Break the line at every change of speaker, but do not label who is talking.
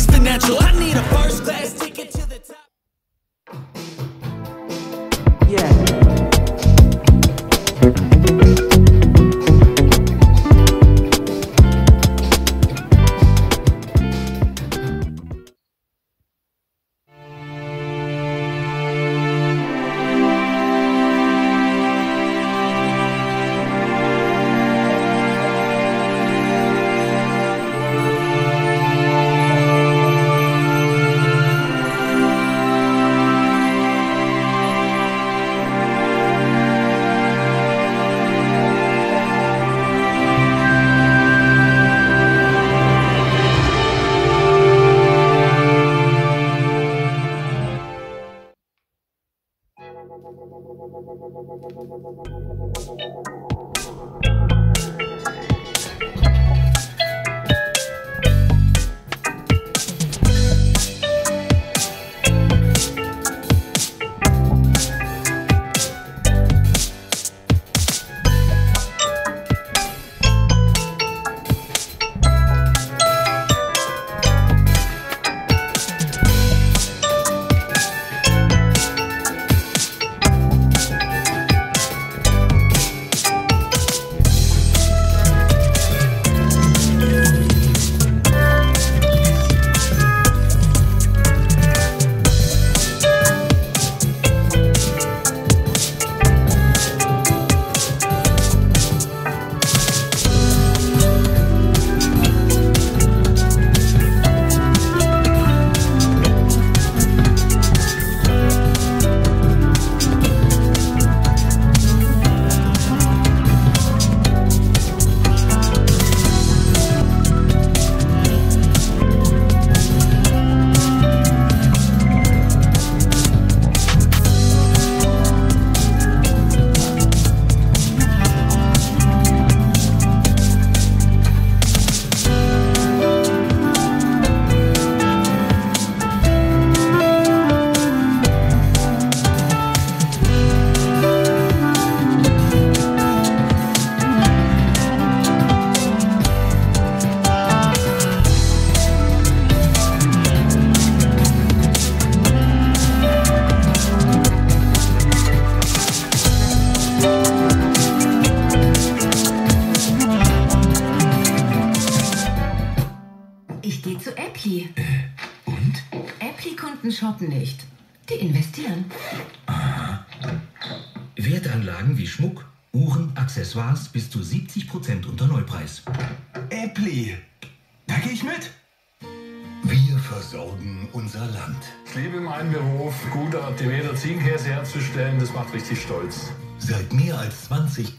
best financial thank
you
Appli-Kunden shoppen nicht. Die investieren.
Wertanlagen wie Schmuck, Uhren, Accessoires bis zu 70% unter Neupreis.
Äppli. Da gehe ich mit.
Wir versorgen unser Land.
Ich lebe in meinem Beruf, gute Demeter Ziegenkäse herzustellen. Das macht richtig stolz.
Seit mehr als 20